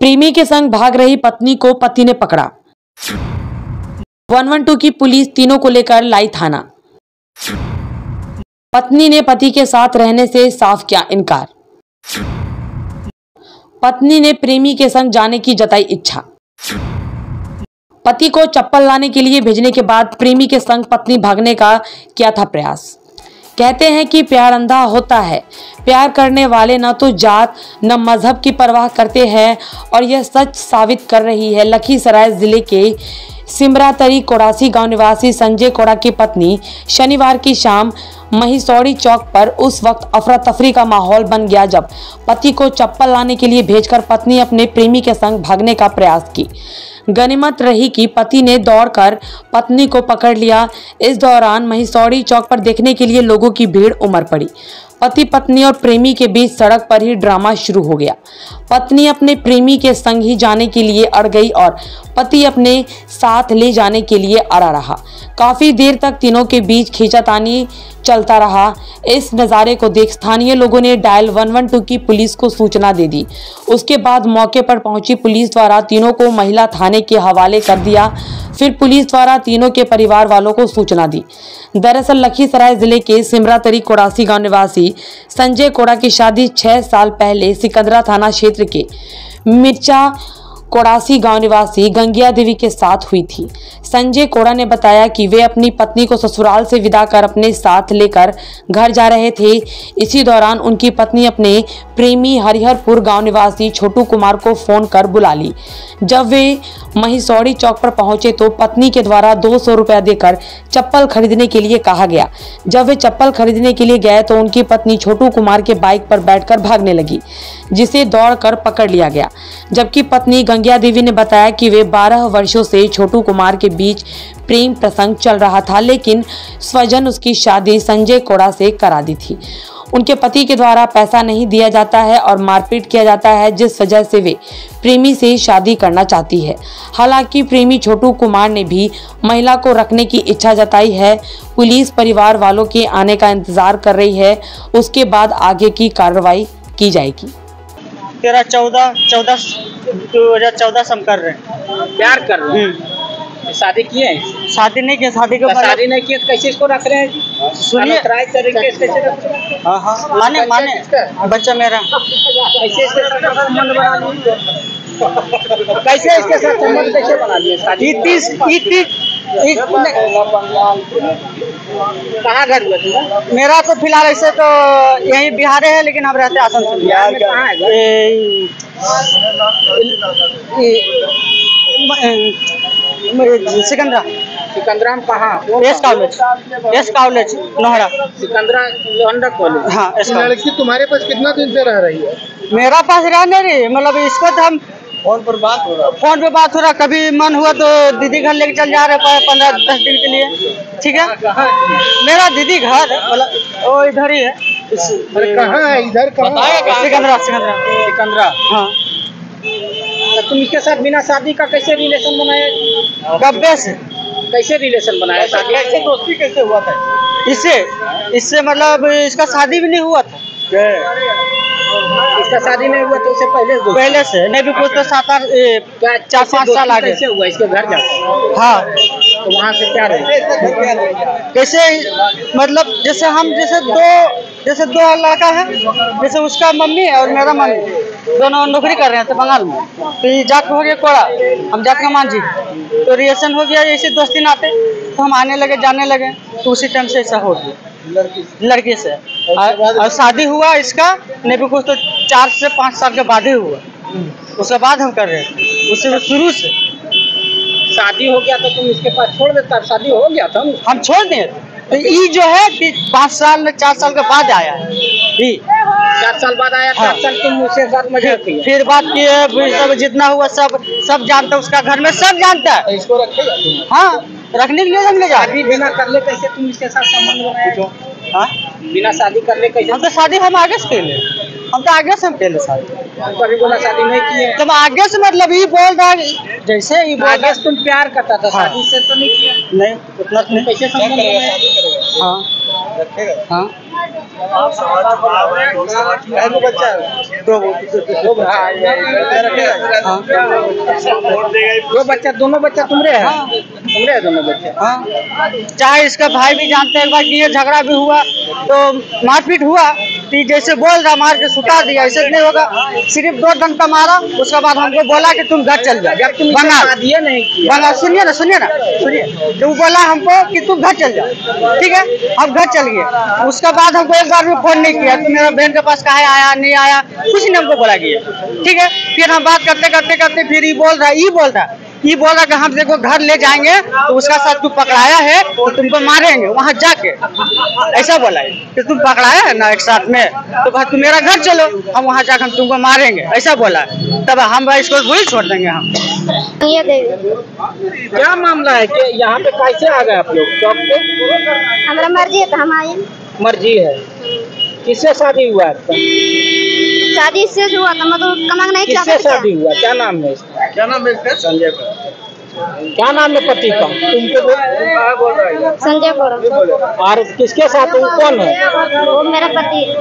प्रेमी के संग भाग रही पत्नी को पति ने पकड़ा। वन वन टू की पुलिस तीनों को लेकर लाई थाना। पत्नी ने पति के साथ रहने से साफ़ किया इनकार। पत्नी ने प्रेमी के संग जाने की जताई इच्छा। पति को चप्पल लाने के लिए भेजने के बाद प्रेमी के संग पत्नी भागने का किया था प्रयास। कहते हैं कि प्यार अंधा होता है। प्यार करने वाले न तो जात, न मज़हब की परवाह करते हैं और यह सच साबित कर रही है। लखीसराय ज़िले के सिमरातरी कोड़ासी गाँव निवासी संजय कोड़ा की पत्नी शनिवार की शाम महिसौड़ी चौक पर उस वक्त अफरा तफरी का माहौल बन गया जब पति को चप्पल लाने के लिए भेजकर पत्नी अपने प्रेमी के संग भागने का प्रयास की। गनीमत रही कि पति ने दौड़कर पत्नी को पकड़ लिया। इस दौरान महिसौड़ी चौक पर देखने के लिए लोगों की भीड़ उमड़ पड़ी। पति पत्नी और प्रेमी के बीच सड़क पर ही ड्रामा शुरू हो गया। पत्नी अपने प्रेमी के संग ही जाने के लिए अड़ गई और पति अपने साथ ले जाने के लिए अड़ा रहा। काफ़ी देर तक तीनों के बीच खींचातानी चलता रहा। इस नज़ारे को देख स्थानीय लोगों ने डायल 112 की पुलिस को सूचना दे दी। उसके बाद मौके पर पहुँची पुलिस द्वारा तीनों को महिला थाने के हवाले कर दिया। फिर पुलिस द्वारा तीनों के परिवार वालों को सूचना दी। दरअसल लखीसराय ज़िले के सिमरातरी कोड़ासी गाँव निवासी संजय कोड़ा की शादी छह साल पहले सिकंदरा थाना क्षेत्र के मिर्चा कोड़ासी गाँव निवासी गंगिया देवी के साथ हुई थी। संजय कोड़ा ने बताया कि वे अपनी पत्नी को ससुराल से विदा कर अपने साथ लेकर घर जा रहे थे। इसी दौरान उनकी पत्नी अपने प्रेमी हरिहरपुर गाँव निवासी छोटू कुमार को फ़ोन कर बुला ली। जब वे महिसौड़ी चौक पर पहुँचे तो पत्नी के द्वारा दो सौ रुपया देकर चप्पल खरीदने के लिए कहा गया। जब वे चप्पल खरीदने के लिए गए तो उनकी पत्नी छोटू कुमार के बाइक पर बैठकर भागने लगी, जिसे दौड़कर पकड़ लिया गया। जबकि पत्नी गंगिया देवी ने बताया कि वे 12 वर्षों से छोटू कुमार के बीच प्रेम प्रसंग चल रहा था, लेकिन स्वजन उसकी शादी संजय कोड़ा से करा दी थी। उनके पति के द्वारा पैसा नहीं दिया जाता है और मारपीट किया जाता है, जिस वजह से वे प्रेमी से शादी करना चाहती है। हालाँकि प्रेमी छोटू कुमार ने भी महिला को रखने की इच्छा जताई है। पुलिस परिवार वालों के आने का इंतज़ार कर रही है। उसके बाद आगे की कार्रवाई की जाएगी। तेरह चौदह चौदह दो हज़ार चौदह से हम कर रहे हैं। प्यार कर रहे हम्म। हैं शादी किए हैं? शादी नहीं किया शादी के तो बाद शादी नहीं किए तो कैसे इसको रख रहे हैं? सुनिए। अनऑथराइज तरीके से कैसे रख रहे हैं हाँ। माने माने। बच्चा मेरा। कैसे इसके साथ संबंध बना लिए? कैसे इसके साथ संबंध कैसे बना लिए? शादी इतीस इतीस कहाँ घर हुआ तुम्हारा मेरा तो फ़िलहाल ऐसे तो यही बिहार है लेकिन हम रहते हैं आसनसोल बिहार कहाँ है सिकंदरा। सिकंदरा में कहाँ? S college. S college Nohra. Sikandra Lohanda college. हाँ लड़की तुम्हारे पास कितना दिन से रह रही है? मेरा पास रहने रही मतलब इसको तो हम फ़ोन पर बात हो रहा फ़ोन पे बात हो रहा कभी मन हुआ तो दीदी घर लेके चल जा रहे हैं पंद्रह दस दिन के लिए। ठीक है? मेरा दीदी घर मतलब वो इधर ही है। कहाँ इधर सिकंदरा सिकंदरा। सिकंदरा। हाँ। तो तुम इसके साथ बिना शादी का कैसे रिलेशन बनाए? कब्बे से? कैसे रिलेशन बनाया शादी कैसे दोस्ती कैसे हुआ था? इससे इससे मतलब इसका शादी भी नहीं हुआ था। इसका शादी नहीं हुआ तो उससे पहले? पहले से नहीं भी कुछ तो सात आठ चार पाँच साल आगे। कैसे हुआ? इसके घर जाकर हाँ। तो वहाँ से क्या रहे? कैसे मतलब जैसे हम जैसे दो जैसे दो लड़का है जैसे उसका मम्मी और मेरा मम्मी दोनों नौकरी कर रहे हैं तो बंगाल में। तो ये जात हो गया कोड़ा हम जात का मांझी। तो रिएक्शन हो गया ऐसे दोस्ती नाते तो हम आने लगे जाने लगे तो उसी टाइम से ऐसा हो गया। लड़की से? और, और शादी हुआ इसका नहीं भी कुछ तो चार से पाँच साल के बाद ही हुआ। उसके बाद हम कर रहे हैं उससे शुरू से। शादी हो गया तो तुम इसके पास छोड़ देता। शादी हो गया था। हम छोड़ दें तो ये जो है कि पाँच साल चार साल के बाद आया। है चार साल बाद आया हाँ। चार साल तुम उसके साथ मज़ा किए फिर बात की है सब जितना हुआ सब सब जानता है उसका घर में सब जानता है। इसको रखेगा हाँ। रखने के लिए हम ले जा। शादी बिना कर ले कैसे तुम इसके साथ संबंध बनाया हाँ? बिना शादी कर ले कैसे? हम तो शादी हम आगे से खेले हम तो आगे से हम खेले शादी। कभी बोला शादी नहीं किए। तुम आगे से मतलब ये बोल रहा है जैसे ये बोल आगे रहा से तुम प्यार करता था हाँ। शादी से तो नहीं किया? नहीं उतना तो तुम नहीं। कैसे संबंध बनाया हाँ। रखेगा हाँ है? दो बच्चा। दो दोनों बच्चा तुमरे है। है दोनों बच्चे? हाँ। चाहे इसका भाई भी जानते हैं एक बार कि ये झगड़ा भी हुआ तो मारपीट हुआ कि जैसे बोल रहा मार के सुता दिया ऐसे नहीं होगा। सिर्फ़ दो डंका मारा उसके बाद हमको बोला कि तुम घर चल जाओ। तुम बंगाल। शादी नहीं बंगाल सुनिए ना सुनिए ना सुनिए। तो बोला हमको कि तुम घर चल जाओ। ठीक है? हम घर चल गए। उसके बाद हमको एक बार भी फ़ोन नहीं किया कि मेरा बहन के पास कहा आया नहीं आया कुछ नहीं हमको बोला कि ठीक है? फिर हम बात करते करते करते फिर ये बोल रहा ये बोल रहा ये बोल कि हम देखो घर ले जाएँगे तो उसका साथ तू पकड़ाया है तो तुमको मारेंगे वहाँ जाके। ऐसा बोला है। कि तुम पकड़ाया है ना एक साथ में तो कहा तुम मेरा घर चलो हम वहाँ जाकर हम तुमको मारेंगे। ऐसा बोला है। तब हम भाई इसको वही छोड़ देंगे हम। क्या मामला है कि यहाँ पे कैसे आ गए आप लोग? चौक पे? हमारा मर्ज़ी है तो हम आए। मर्ज़ी है। किससे शादी हुआ आपका? शादी इससे हुआ था मतलब कमांग नहीं किससे शादी हुआ? क्या नाम है इसका? क्या नाम है इसका? संजय क्या नाम है पति का? तुमको बोल- बोल रहा है। संजय गौरव और किसके साथ वो कौन है? वो मेरा पति है।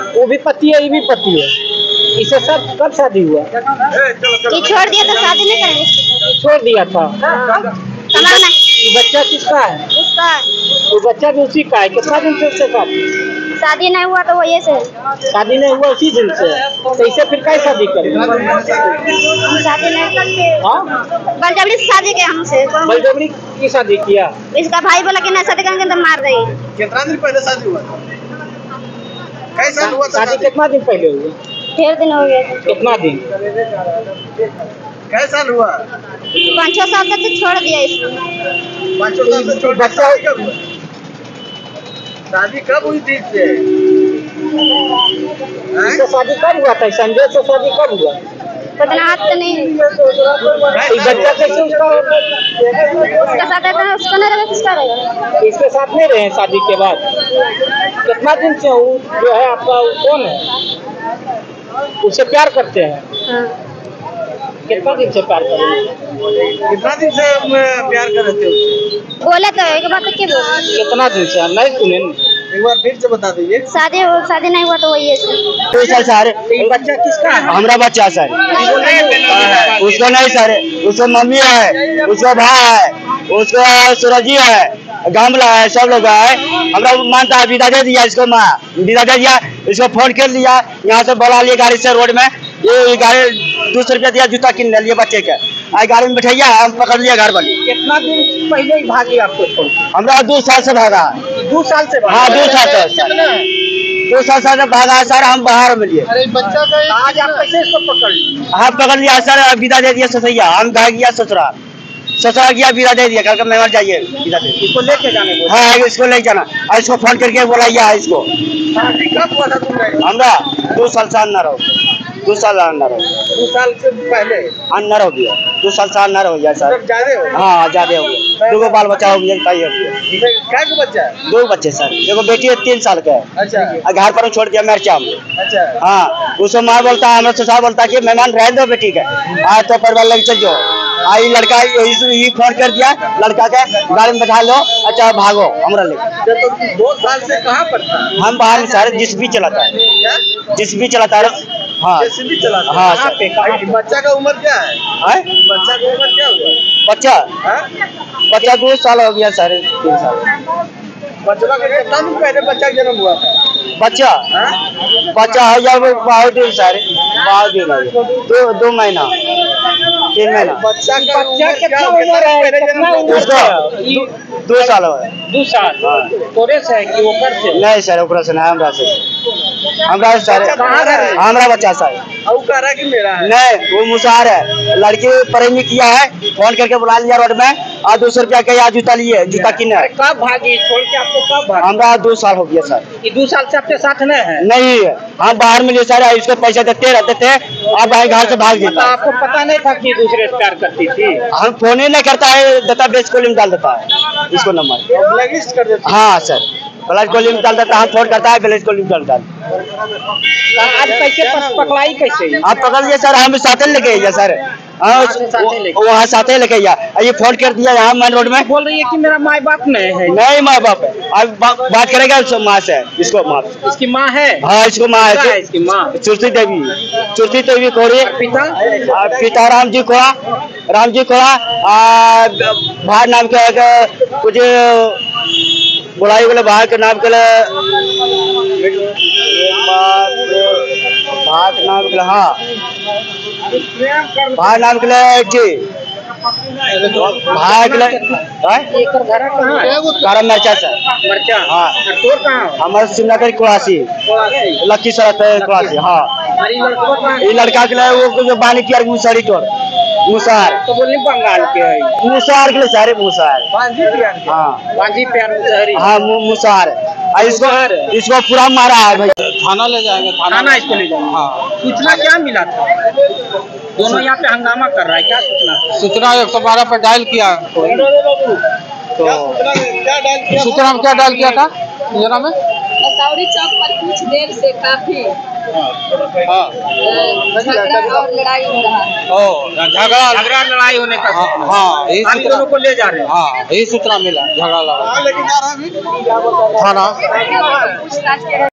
वो भी पति है ये भी पति है। इसे सब कब शादी हुआ? ये छोड़ दिया तो शादी नहीं करेंगे। छोड़ दिया था। बच्चा किसका है? उसका है। वो बच्चा भी उसी का है। कितना दिन से उसके साथ? शादी नहीं हुआ तो वही से। शादी नहीं हुआ उसी दिन से। तो इसे फिर कैसे शादी करें? हम शादी नहीं करते। हाँ? बलजबरी से शादी के हमसे। तो बलजबरी की शादी किया? इसका भाई बोला कि नहीं शादी करेंगे तो मार देंगे कितना दिन पहले शादी हुआ? साल हुआ शादी कितना दिन पहले हुई? ढेर दिन हो गए। कितना दिन? कई साल हुआ? पाँच छह साल तक तो छोड़ दिया इसको पाँचों साल से छोड़ बच्चा- शादी कब हुई थी इससे? इससे शादी कब हुआ था? संजय से शादी कब हुआ? हाथ तो नहीं। बच्चा कैसे उसका उसका साथ रहता है उसको नहीं रहेगा किसका रहेगा इसके साथ नहीं रहे शादी के बाद? कितना दिन से वो जो है आपका वो कौन है? उससे प्यार करते हैं? हाँ। कितना दिन से प्यार कर रहे हैं? कितना दिन से प्यार कर रहे थे उससे? बोले तो एक बात तो क्या कितना दिन से हम नहीं सुने। एक बार फिर से बता दीजिए। शादी शादी नहीं हुआ तो वही है। तो सर सर ये बच्चा किसका है? हमारा बच्चा सर। उसको नहीं सर। उसको मम्मी है उसका भाई है उसका सूरजी है गामला है सब लोग है। हमरा मानता है विदा दे दिया इसको माँ। विदा दे दिया इसको फ़ोन कर लिया। यहाँ से बोला लिया गाड़ी से रोड में ये गाड़ी दो सौ रुपया दिया जूता किन लिए बच्चे के? आई गाड़ी में बैठैया हम पकड़ लिया घर वाली। कितना दिन पहले ही भागी आपको? हमरा दो साल से भागा। है। दो साल से हाँ दो साल से दो साल से भागा है सर हम बाहर में लिए। अरे बच्चा का आज आप कैसे इसको पकड़ लिए हाँ पकड़ लिया सर विदा दे दिया ससैया हम भाग गया ससुराल। ससुराल गया विदा दे दिया कल का मेहमान जाइए विदा दे इसको लेके जाने हाँ इसको लेके जाना। और इसको फ़ोन करके बुलाइया है इसको। तुम्हारे हमरा दो साल से अंदर हो दो साल अंदर हो दो साल से पहले? अंदर हो गया। दो साल से अंदर हो गया सर। ज़्यादा हो हाँ ज़्यादा हो गया। दो बाल बच्चा हो गया ताई हो गया। क्या को बच्चा है? दो बच्चे सर। एगो बेटी है तीन साल का। है अच्छा घर पर छोड़ दिया मिर्चा में। अच्छा। हाँ उसको माँ बोलता है हमारा ससुर बोलता है कि मेहमान रह दो बेटी का। आज तो परिवार लेके चल जाओ। आई लड़का ये फ़ोन कर दिया लड़का के गाड़ी में बैठा लो अच्छा भागो हमारा लेके। तो दो साल से कहाँ पर था? हम बाहर में सर जिस भी चलाता है। जिस भी चलाता है हाँ। हाँ। कहाँ पे कहाँ पे? बच्चा का उम्र क्या है? है? बच्चा का उम्र क्या हुआ? बच्चा? हाँ? बच्चा दो साल हो गया सर तीन साल। बच्चा का कितना दिन पहले बच्चा का जन्म हुआ था? बच्चा? हाँ? बच्चा हो वो बहुत दिन सर बहुत दिन हो दो दो महीना तीन महीना। बच्चा का बच्चा उम्र क्या कितना उम्र है? उसका? है? दो, साल हो गया दो साल? हाँ। तोरे से है कि ओकर से नहीं सर ओकरा से नहीं हमरा से। हमरा सर है? हमरा बच्चा सर। है कि मेरा है। नहीं वो मुसार है। लड़की प्रेमी किया है फ़ोन करके बुला लिया रोड में और दो सौ रुपया के यहाँ जूता लिए जूता किने। अरे कब भागी? छोड़ के आपको कब भागी? हमरा दो साल हो गया सर। ये दो साल से आपके साथ नहीं है? नहीं हम बाहर में सर इसको पैसा देते रहते थे अब भाई घर से भाग मतलब देता आपको पता नहीं था कि दूसरे प्यार करती थी। हम फ़ोन ही नहीं करता है दाता बेस को डाल देता है। इसको नंबर। ब्लैकलिस्ट कर देते हाँ सर। ब्लाइज कोहली में चलता था हम फ़ोन करता है ब्लाइज कोहली में चलता है आज कैसे पकड़ाई कैसे आप पकड़ लिए सर हम साथ लेके आइए सर। हाँ, लेके? वहाँ साथ लेके आइए। ये फ़ोन कर दिया यहाँ मेन रोड में। बोल रही है कि मेरा माँ बाप नहीं है। नहीं माँ बाप है। अब बात करेगा उसको माँ से इसको माँ। इसकी माँ है? हाँ इसको माँ है। इसकी माँ? चुरती देवी। चुरती देवी कोरी पिता? पिता राम जी कोड़ा राम जी कोड़ा भार नाम के कुछ बुढ़ाई वाले भार के नाम के भार के नाम के हाँ भार नाम के लिए की भार के लिए हाँ? घर है मिर्चा से मरचा हाँ। हमारे श्रीनगर कोलासी। लक्की सड़क है हाँ ये है? लड़का के लिए वो जो बानी किया मुसहरी टोर मुसहर तो बोलनी बंगाल के है मुसहर के लिए सारे मुसहर बांझी प्यार हाँ। बांझी प्यार मुसहरी। हाँ मु- मुसहर इसको इसको पूरा मारा है भाई। थाना ले जाएँगे थाना। इसको ले जाओ हाँ। सूचना क्या मिला था? दोनों यहाँ पे हंगामा कर रहा है क्या सूचना? सूचना एक सौ बारह पर डायल किया। तो सूचना में क्या डायल किया था? सूचना में? मसौरी चौक पर कुछ देर से काफ़ी हाँ। झगड़ा और लड़ाई हो रहा है। झगड़ा झगड़ा लड़ाई होने का। हाँ हाँ यही दोनों को ले जा रहे हैं। हाँ यही सूचना मिला झगड़ा लगा थाना पूछताछ